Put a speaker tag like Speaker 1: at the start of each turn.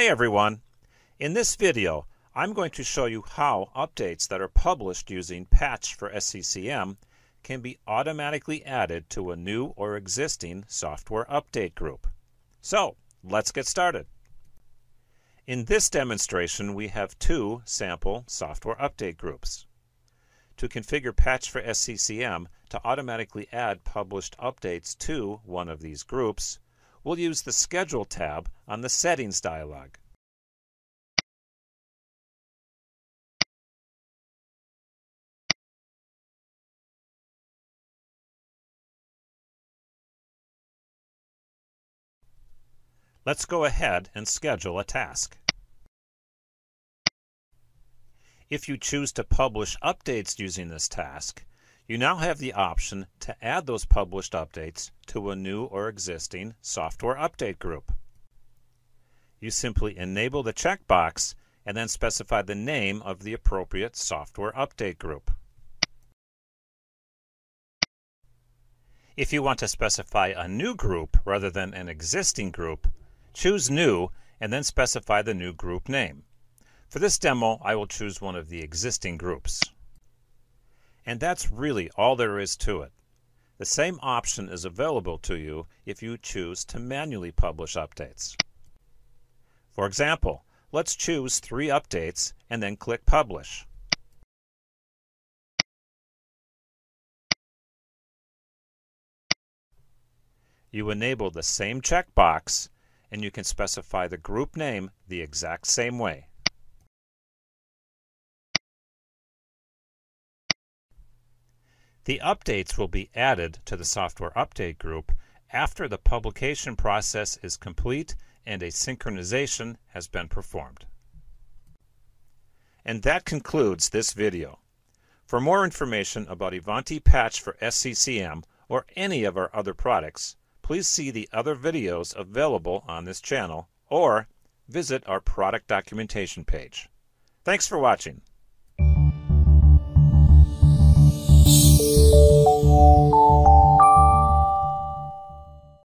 Speaker 1: Hi everyone! In this video, I'm going to show you how updates that are published using Patch for SCCM can be automatically added to a new or existing software update group. So, let's get started. In this demonstration, we have two sample software update groups. To configure Patch for SCCM to automatically add published updates to one of these groups, we'll use the Schedule tab on the Settings dialog. Let's go ahead and schedule a task. If you choose to publish updates using this task, you now have the option to add those published updates to a new or existing software update group. You simply enable the checkbox and then specify the name of the appropriate software update group. If you want to specify a new group rather than an existing group, choose New and then specify the new group name. For this demo, I will choose one of the existing groups. And that's really all there is to it. The same option is available to you if you choose to manually publish updates. For example, let's choose three updates and then click Publish. You enable the same checkbox and you can specify the group name the exact same way. The updates will be added to the software update group after the publication process is complete and a synchronization has been performed. And that concludes this video. For more information about Ivanti Patch for SCCM or any of our other products, please see the other videos available on this channel or visit our product documentation page. Thanks for watching.